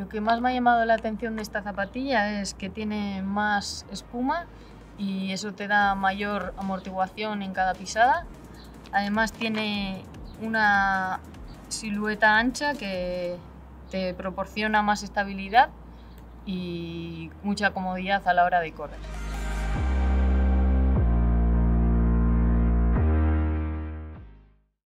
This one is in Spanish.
Lo que más me ha llamado la atención de esta zapatilla es que tiene más espuma y eso te da mayor amortiguación en cada pisada. Además tiene una silueta ancha que te proporciona más estabilidad y mucha comodidad a la hora de correr.